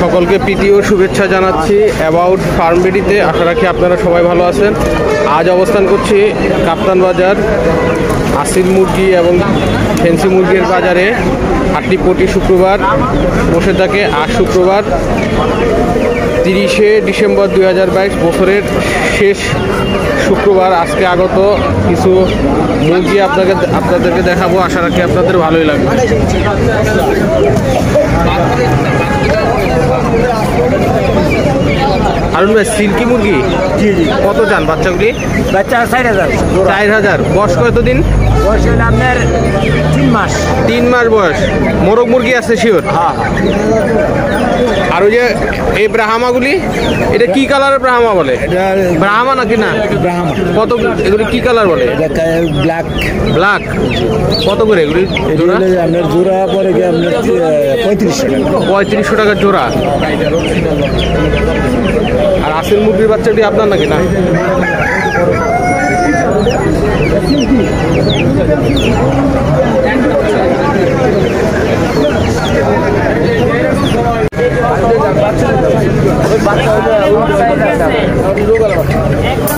সকলকে প্রীতি ও শুভেচ্ছা জানাচ্ছি। অ্যাবাউট ফার্মবেডিতে আশা রাখি আপনারা সবাই ভালো আছেন। আজ অবস্থান করছি কাপ্তান বাজার আসিল মুরগি এবং ফেন্সি মুরগির বাজারে। হাটটি প্রতি শুক্রবার, বসে থাকে আজ শুক্রবার, তিরিশে ডিসেম্বর দুই হাজার বাইশ বছরের শেষ শুক্রবার। আজকে আগত কিছু মুরগি আপনাকে আপনাদেরকে দেখাবো। আশা রাখি আপনাদের ভালোই লাগবে। হারুন ভাই সিল্কি মুরগি? জি জি। কত চান বাচ্চাগুলি? বাচ্চা চার হাজার। চার হাজার। বয়স কতদিন বয়স হলো আপনার তিন মাস। তিন মাস বয়স। মোরগ মুরগি আছে শিওর হ্যাঁ। আর ওই যে এই ব্রাহ্মাগুলি এটা কি কালারের ব্রাহ্মা বলে? এটা ব্রাহ্মা নাকি না? ব্রাহ্মা। কত এগুলি কি কালার বলে? ব্ল্যাক ব্ল্যাক কত করে এগুলি জোড়া? আপনার জোড়া পরে আপনার পঁয়ত্রিশশো টাকা। পঁয়ত্রিশশো টাকার জোড়া। আর আসিল মুরগির বাচ্চাটি আপনার নাকি না?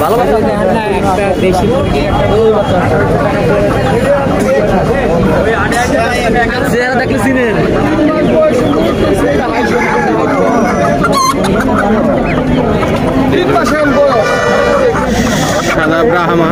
ভালো চেহারা দেখলে চিনেন সাদা ব্রাহ্মা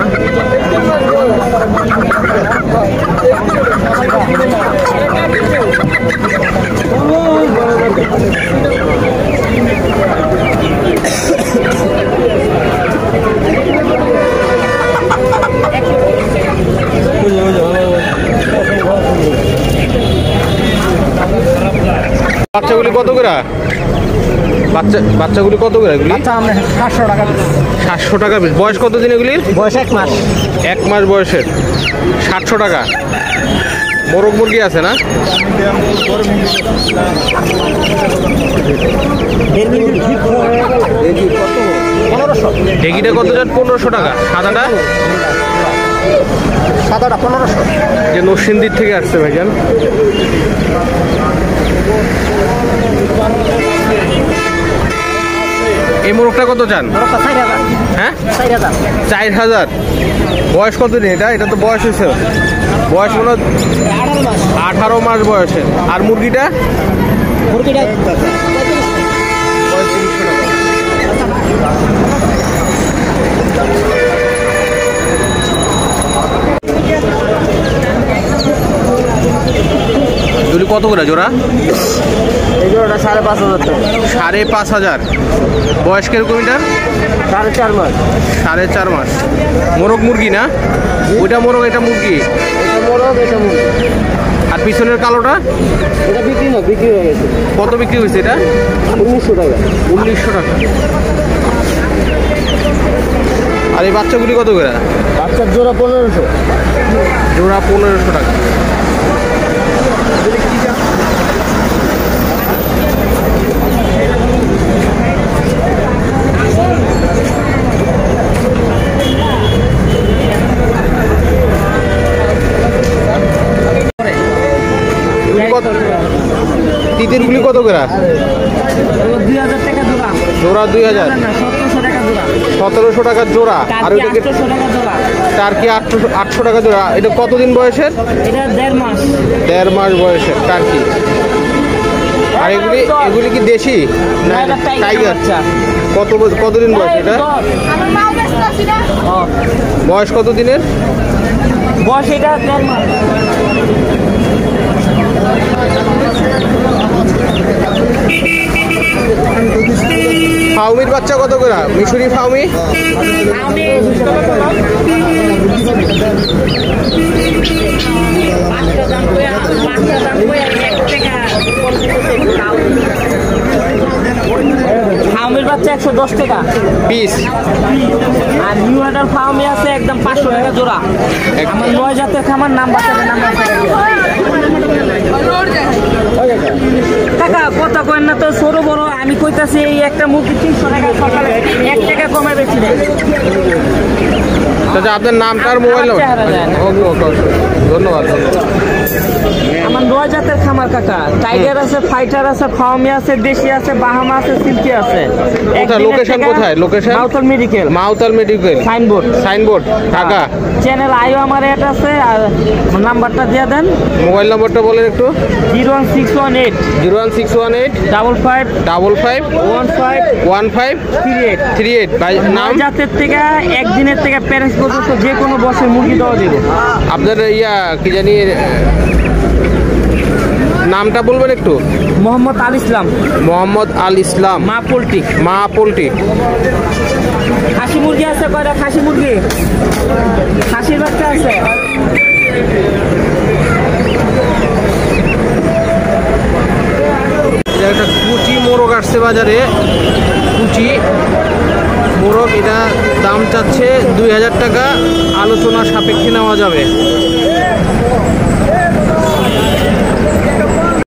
বাচ্চাগুলি কত করে? বাচ্চা বাচ্চাগুলি কত করে এগুলি? সাতশো টাকা সাতশো টাকা বয়স কত দিন এগুলি? বয়স এক মাস। এক মাস বয়সের। সাতশো টাকা। মোরগ মুরগি আছে না? পনেরোশো ঢেকিটা কত যান পনেরোশো টাকা। সাদাটা? সাদাটা পনেরোশো। যে নরসিংদীর থেকে আসছে ভাইজান। এই মোরগটা কত চান? হ্যাঁ? চার হাজার। বয়স কত দিন এটা? এটা তো বয়স হয়েছে। বয়স মনে হয় আঠারো মাস। আঠারো মাস বয়সের আর মুরগিটা? মুরগিটা কত করে জোড়া? এই জোড়াটা সাড়ে পাঁচ হাজার সাড়ে পাঁচ হাজার। বয়স কীরকম সাড়ে চার মাস। সাড়ে চার মাস। মোরগ মুরগি না? ওইটা মোরগ এটা মুরগি? এটা মোরগ এটা মুরগি। আর পিছনের কালোটা? এটা বিক্রি না বিক্রি হয়ে গেছে। কত বিক্রি হয়েছে এটা? উনিশশো টাকা। উনিশশো টাকা। আর এই বাচ্চাগুলি কত করে? বাচ্চার জোড়া পনেরোশো। জোড়া পনেরোশো টাকা। কত করে? জোড়া। দুই হাজার? সতেরোশো টাকা জোড়া। টাকার জোড়া। আর ওইটাকে টার্কি আটশো আটশো টাকা জোড়া। এটা কতদিন বয়সের? দেড় মাস। বয়সের টার্কি। আর এগুলি এগুলি কি দেশি? না টাইগার। কত কতদিন বয়স এটা? বয়স কত দিনের? বয়স এটা ফাউমির বাচ্চা কত করে? মিশরি ফাউমি? আমি বাচ্চা একশো দশ টাকা। পিস। আর নিউ অ্যাডাল ফার্মে আছে একদম পাঁচশো টাকা জোড়া। আমার নয় জাতের খামার নাম বাচ্চাদের নাম। কইতাছি এই একটা মুরগি তিনশো টাকা সকালে এক টাকা কমে বেশি আচ্ছা আপনার নামটা আর মোবাইল যায় ধন্যবাদ ধন্যবাদ। আমার নয় জাতের খামার কাকা। টাইগার আছে ফাইটার আছে ফাওমি আছে দেশি আছে বাহামা আছে সিল্কি আছে। থেকে কোথায়? location? মাউথল medical মাউতাল medical signboard signboard Dhaka channel আইও আমার অ্যাড আছে আর নাম্বারটা দিয়ে দেন। মোবাইল নম্বরটা বলেন একটু। Zero one six one eight. Zero one six one eight. Double five. Double five. One five. One five. Three eight. Three eight. নাম? জাতের থেকে একদিনের থেকে প্যারেন্টস পর্যন্ত যে কোনো বছর মুরগি দেওয়া দেবো আপনার ইয়া কি জানি নামটা বলবেন একটু? মোহাম্মদ আল ইসলাম। মোহাম্মদ আল ইসলাম। মা পোলট্রি। মা পোল্ট্রি। খাসি মুরগি আছে কয়টা? খাসি মুরগি? খাসির বাচ্চা আছে? একটা কুচি মোরগ আসছে বাজারে। কুচি মোরগ এটা দাম চাচ্ছে দুই হাজার টাকা। আলোচনা সাপেক্ষে নেওয়া যাবে।